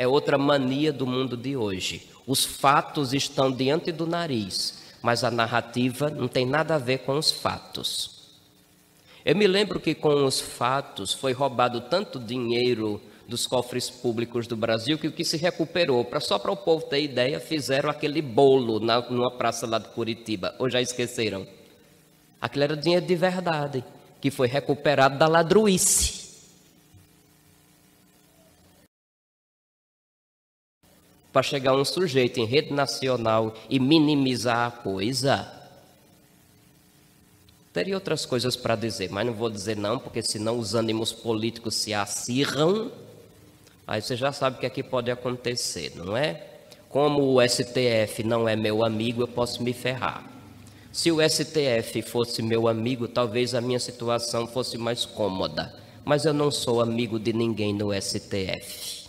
é outra mania do mundo de hoje. Os fatos estão diante do nariz, mas a narrativa não tem nada a ver com os fatos. Eu me lembro que com os fatos foi roubado tanto dinheiro dos cofres públicos do Brasil que o que se recuperou, para só para o povo ter ideia, fizeram aquele bolo na, numa praça lá de Curitiba, ou já esqueceram? Aquilo era dinheiro de verdade, que foi recuperado da ladruice. Para chegar um sujeito em rede nacional e minimizar a coisa. Teria outras coisas para dizer, mas não vou dizer não, porque senão os ânimos políticos se acirram. Aí você já sabe o que aqui é pode acontecer, não é? Como o STF não é meu amigo, eu posso me ferrar. Se o STF fosse meu amigo, talvez a minha situação fosse mais cômoda. Mas eu não sou amigo de ninguém no STF.